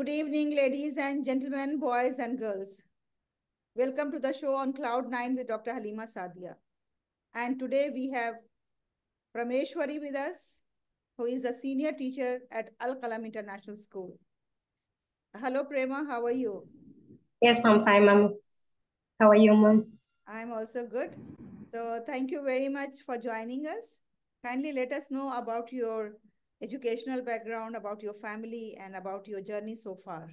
Good evening, ladies and gentlemen, boys and girls. Welcome to the show on Cloud9 with Dr. Haleema Sadia. And today we have Prameshwari with us, who is a senior teacher at Al Kalam International School. Hello, Prema. How are you? Yes, ma'am. Fine, ma'am. How are you, ma'am? I'm also good. So thank you very much for joining us. Kindly let us know about your educational background, about your family, and about your journey so far.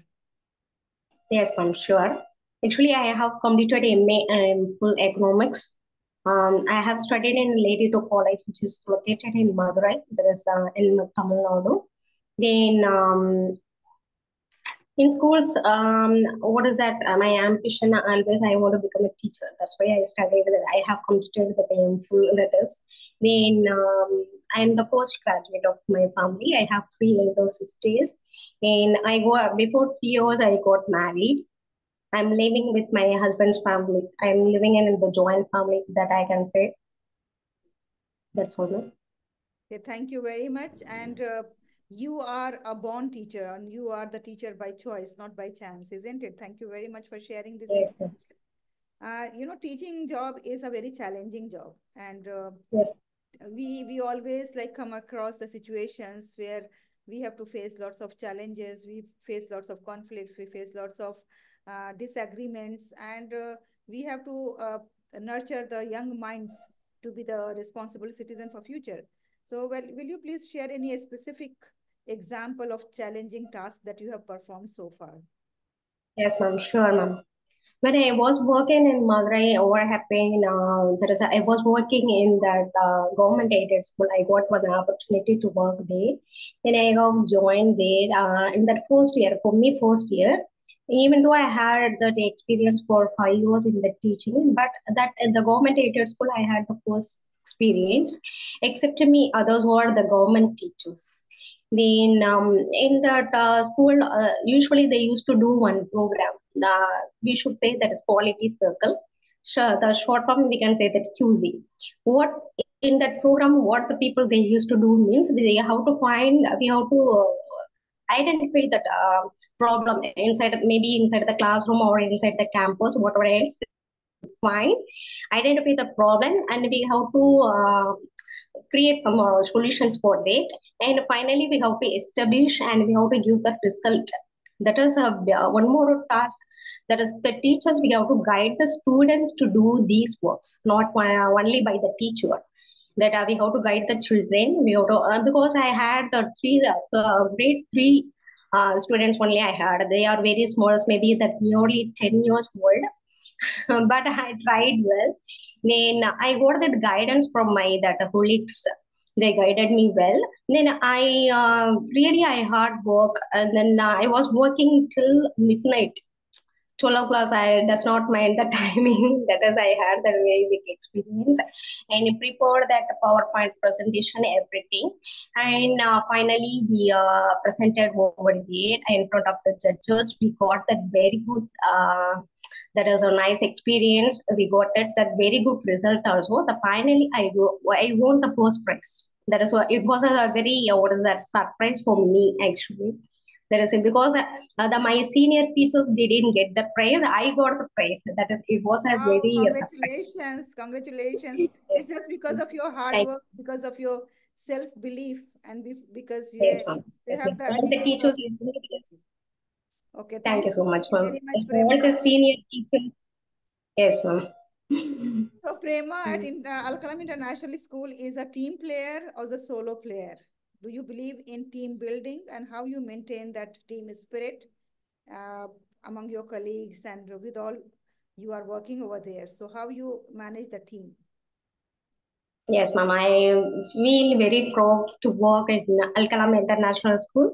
Yes, I'm Sure. Actually, I have completed MA in full economics. Um, I have studied in Lady Doak College, which is located in Madurai. There is uh, in Tamil Nadu. Then um, in schools, um, what is that? Uh, my ambition always I want to become a teacher. That's why I studied that. I have completed the full letters. Then um, I am the first graduate of my family. I have three elder sisters, and I go before three years I got married. I'm living with my husband's family. I'm living in the joint family that I can say. That's all. Okay, thank you very much. And uh, you are a born teacher and you are the teacher by choice, not by chance, isn't it? Thank you very much for sharing this. Yes, uh, you know, teaching job is a very challenging job. And uh, yes. We, we always like come across the situations where we have to face lots of challenges. We face lots of conflicts. We face lots of uh, disagreements and uh, we have to uh, nurture the young minds to be the responsible citizen for future. So, well, will you please share any specific example of challenging task that you have performed so far? Yes, ma'am. Sure, ma'am. When I was working in Madurai, what happened? Uh, there is a, I was working in that uh, government aided school. I got one opportunity to work there. Then I have joined there. Uh, in that first year, for me, first year, even though I had that experience for five years in the teaching, but that in the government aided school, I had the first experience. Except me, others were the government teachers. Then um, in that uh, school, uh, usually they used to do one program. Uh, we should say that is quality circle. Sure, the short form we can say that QC. What in that program, what the people they used to do means they have to find we have to identify that uh, problem inside maybe inside the classroom or inside the campus whatever else find, identify the problem and we have to uh, create some uh, solutions for that and finally we have to establish and we have to give the result that is a uh, one more task that is the teachers we have to guide the students to do these works not uh, only by the teacher that uh, we have to guide the children. We have to uh, because I had the three uh, grade three uh, students only. I had they are very small, maybe that nearly ten years old, but I tried well. Then I got that guidance from my that colleagues. They guided me well. Then I uh, really I hard work, and then I was working till midnight 12 class i does not mind the timing. That is i had that very big experience. And prepared that powerpoint presentation everything. And uh, finally we uh, presented over there in front of the judges. We got that very good uh, that is a nice experience. We got it that very good result also. The finally i i won the first prize. That is what it was a very uh, what is that surprise for me actually there is because uh, the my senior teachers they didn't get the praise. I got the praise. That is it was a very congratulations congratulations. It's just because of your hard work because of your self belief and be, because yes, yeah, yes, have the, the teachers okay thank, thank you so much ma'am. all the senior teachers. Yes ma'am. So prema at in, uh, al kalam international school is a team player or a solo player do you believe in team building and how you maintain that team spirit uh, among your colleagues and with all you are working over there? So how you manage the team? Yes ma'am. I feel very proud to work in al kalam international school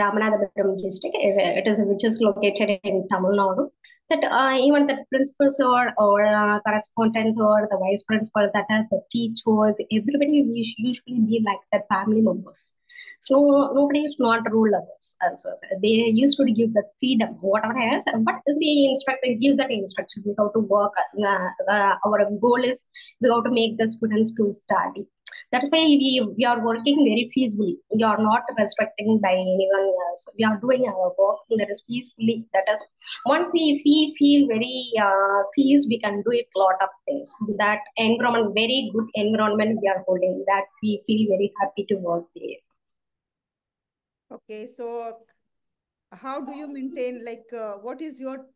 ramanathapuram district. It is which is located in tamil nadu that uh, even the principals or or uh, correspondents or the vice principal that are the teachers everybody usually be like the family members So nobody is not rule others. Also, they used to give the freedom, whatever else, but they instruct and give that instruction. We have to work. Uh, uh, our goal is we have to make the students to study. That's why we, we are working very peacefully. We are not restricting by anyone else. We are doing our work that is peacefully. That is once we, we feel very uh, peace, we can do a lot of things. That environment, very good environment we are holding. That we feel very happy to work there. Okay, so how do you maintain, like, uh, what is your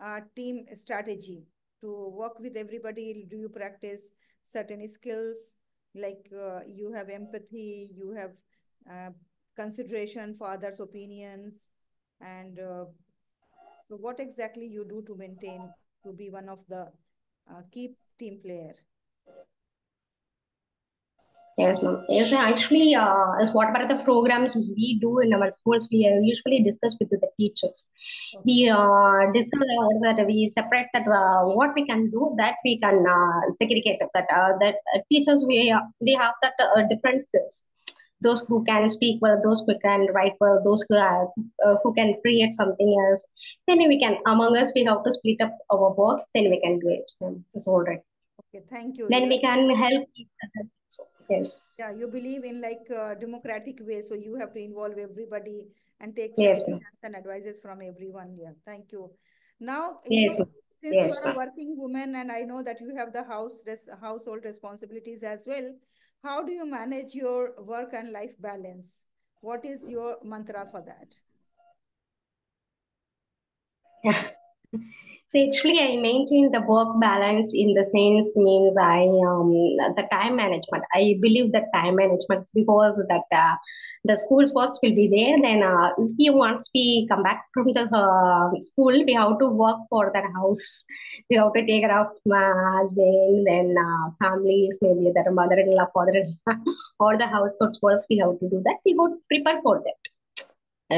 uh, team strategy to work with everybody? Do you practice certain skills, like uh, you have empathy, you have uh, consideration for others' opinions, and uh, so what exactly you do to maintain to be one of the uh, key team player? Yes, ma'am. Yes, actually, uh, as what about the programs we do in our schools, we uh, usually discuss with the teachers. Okay. We uh, discuss that we separate that uh, what we can do, that we can uh, segregate that uh, that uh, teachers we uh, they have that uh, different skills. Those who can speak well, those who can write well, those who are, uh, who can create something else. Then we can among us we have to split up our work. Then we can do it. It's all right. Okay, thank you. Then we can help yes. Yeah you believe in like uh, democratic way so you have to involve everybody and take yes and advices from everyone. Yeah thank you. Now yes you know, since yes, you are a working woman and i know that you have the house res- household responsibilities as well how do you manage your work and life balance? What is your mantra for that? yeah So actually, I maintain the work balance in the sense means I um the time management. I believe that time management is because that uh, the school's works will be there. Then uh, once we come back from the uh, school, we have to work for that house. We have to take care of my husband, then uh, families, maybe that mother-in-law, father-in-law, or the household works. We have to do that. We to prepare for that.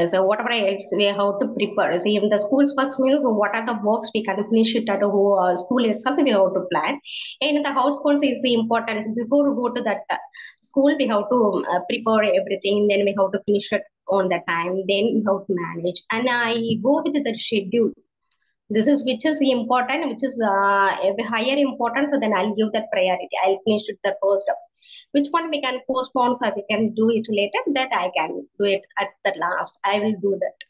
So whatever else we have to prepare. See, if the school's works means what are the works we can finish it at a uh, school itself, we have to plan. And the house chores is important. So before we go to that uh, school, we have to uh, prepare everything. Then we have to finish it on the time. Then we have to manage. And I go with the schedule. This is which is important, which is uh, a higher importance. So then I'll give that priority. I'll finish it the first which one we can postpone so we can do it later? That i can do it at the last. I will do that.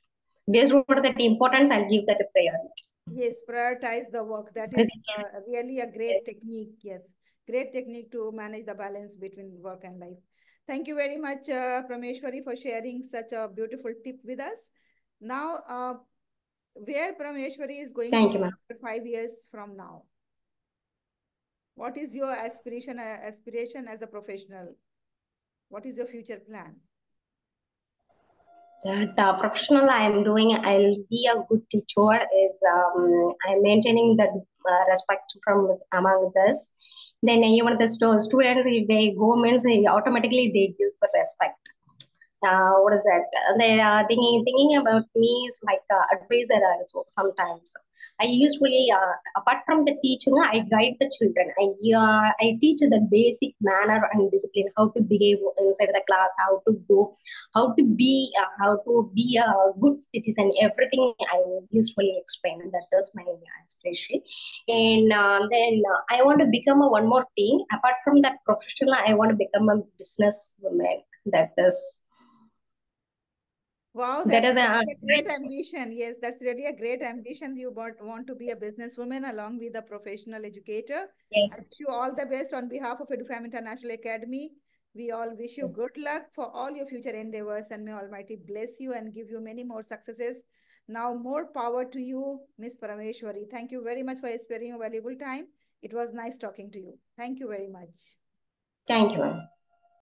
Based on that importance i'll give that a priority. Yes prioritize the work. That is uh, really a great technique. Yes. Great technique to manage the balance between work and life. Thank you very much uh, prameshwari for sharing such a beautiful tip with us. Now uh, where prameshwari is going thank you five years from now what is your aspiration uh, aspiration as a professional? What is your future plan? That uh, professional i am doing i'll be a good teacher is um, i'm maintaining the uh, respect from among us then even the students if they go means they automatically they give the respect. Uh, what is that? They are thinking thinking about me is like uh, advisor also sometimes I usually, uh, apart from the teaching, I guide the children. I uh, I teach the basic manner and discipline, how to behave inside the class, how to go, how to be, uh, how to be a good citizen. Everything I usually explain. That is my aspiration. And uh, then uh, I want to become a one more thing. Apart from that professional, I want to become a businesswoman. That is Wow, that is a, a, great ambition. Yes, that's really a great ambition. You want, want to be a businesswoman along with a professional educator. Yes. I wish you all the best on behalf of EduFam International Academy. We all wish you good luck for all your future endeavors and may Almighty bless you and give you many more successes. Now, more power to you, Miss Parameswari. Thank you very much for sparing your valuable time. It was nice talking to you. Thank you very much. Thank you.